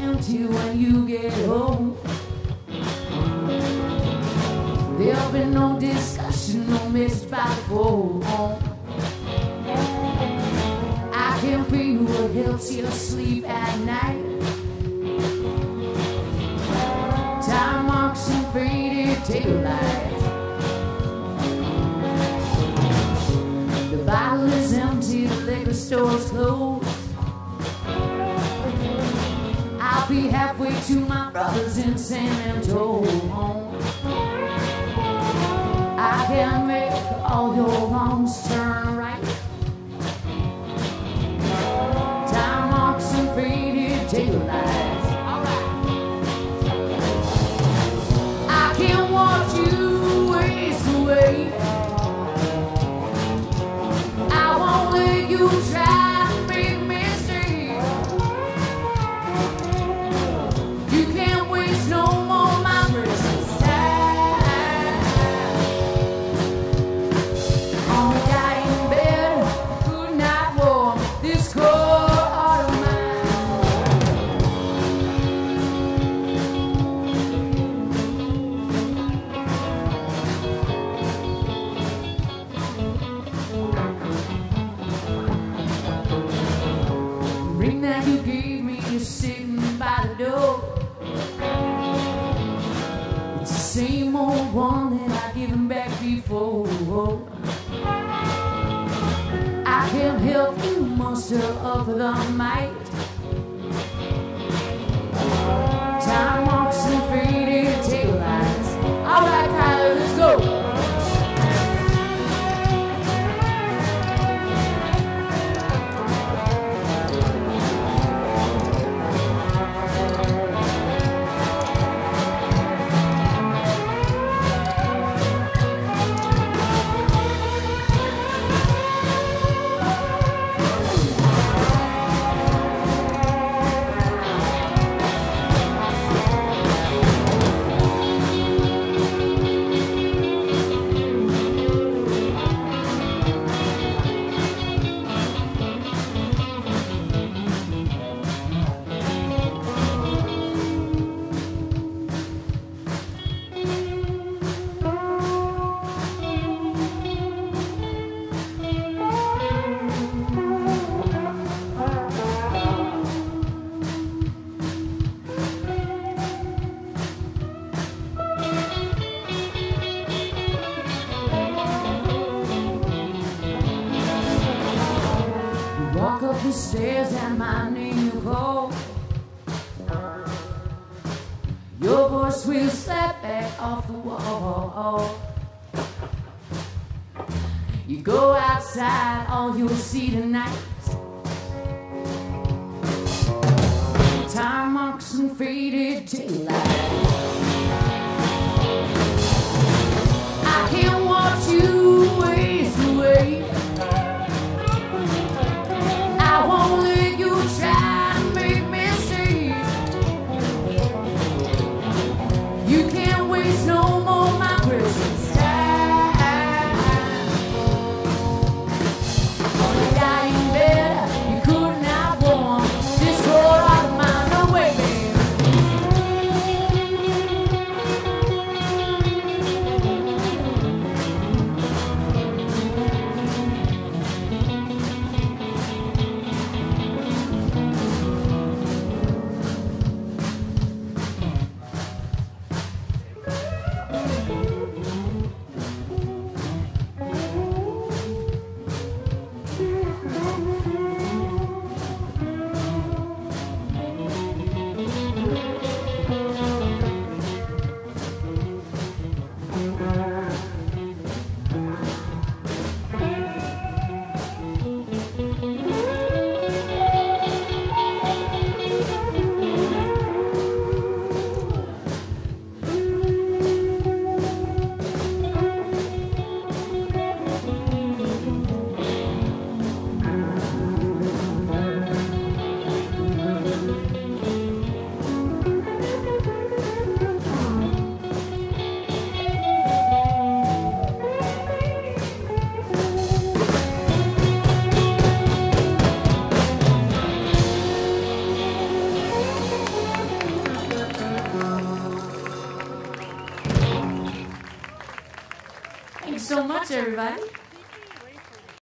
empty when you get home. There'll be no discussion, no missed by phone. I can be what helps you sleep at night. Tire marks and faded daylight. The bottle is empty, the liquor store's closed. Be halfway to my brothers in San Antonio. I can make all your wrongs turn right. Same old one that I given back before. I can't help you muster up the might. The stairs and my name you call. Your voice will slap back off the wall. You go outside, all you'll see tonight. Tire marks and faded daylight. I can't watch you so much, everybody.